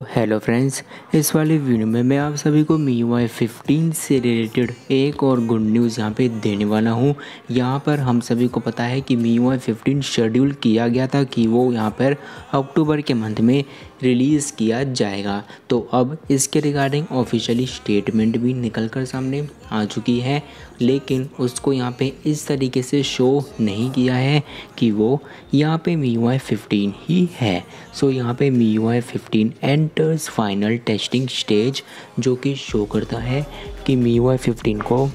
Hello friends इस वाले video में मैं आप सभी को मी वाई फिफ्टीन से रिलेटेड एक और गुड न्यूज़ यहाँ पे देने वाला हूँ। यहाँ पर हम सभी को पता है कि मी वाई फिफ्टीन शेड्यूल किया गया था कि वो यहाँ पर अक्टूबर के मंथ में रिलीज़ किया जाएगा। तो अब इसके रिगार्डिंग ऑफिशियली स्टेटमेंट भी निकल कर सामने आ चुकी है, लेकिन उसको यहाँ पे इस तरीके से शो नहीं किया है कि वो यहाँ पे मी वाई फिफ्टीन ही है। सो यहाँ पे MIUI fifteen enters final testing stage जो कि शो करता है कि मी वाई फिफ्टीन को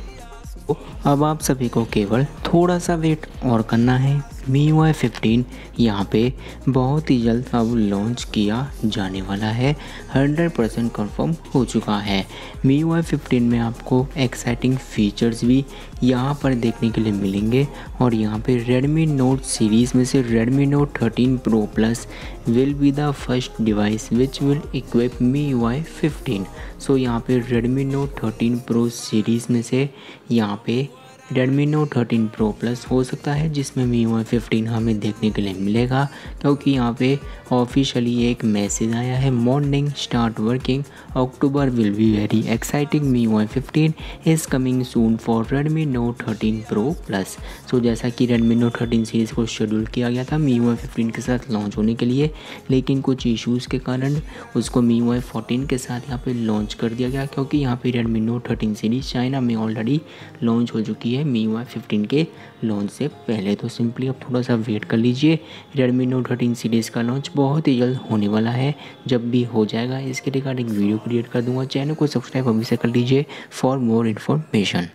अब आप सभी को केवल थोड़ा सा वेट और करना है। मी वाई फिफ्टीन यहाँ पे बहुत ही जल्द अब लॉन्च किया जाने वाला है। हंड्रेड परसेंट कन्फर्म हो चुका है। मी वाई फिफ्टीन में आपको एक्साइटिंग फीचर्स भी यहाँ पर देखने के लिए मिलेंगे और यहाँ पे रेडमी नोट सीरीज़ में से note thirteen pro plus will be the first device which will equip MIUI fifteen so यहाँ पे Redmi note thirteen pro series में से यहाँ पे Redmi note thirteen pro plus हो सकता है जिसमें मी वाई फिफ्टीन हमें देखने के लिए मिलेगा क्योंकि यहाँ पे ऑफिशियली एक मैसेज आया है morning start working October will be very exciting MIUI fifteen is coming soon for Redmi note thirteen pro plus so so, जैसा कि रेडमी नोट थर्टीन सीरीज़ को शेड्यूल किया गया था मी वाई फिफ्टीन के साथ लॉन्च होने के लिए लेकिन कुछ इशूज़ के कारण उसको मी वाई फोर्टीन के साथ यहाँ पे लॉन्च कर दिया गया क्योंकि यहाँ पे Redmi note thirteen series China में ऑलरेडी लॉन्च हो चुकी है। मी वाई फिफ्टीन के लॉन्च से पहले। तो सिंपली आप थोड़ा सा वेट कर लीजिए। रेडमी नोट थर्टीन सीरीज़ का लॉन्च बहुत ही जल्द होने वाला है। जब भी हो जाएगा, इसके रिगार्डिंग वीडियो क्रिएट कर दूँगा। चैनल को सब्सक्राइब अभी से कर लीजिए। For more information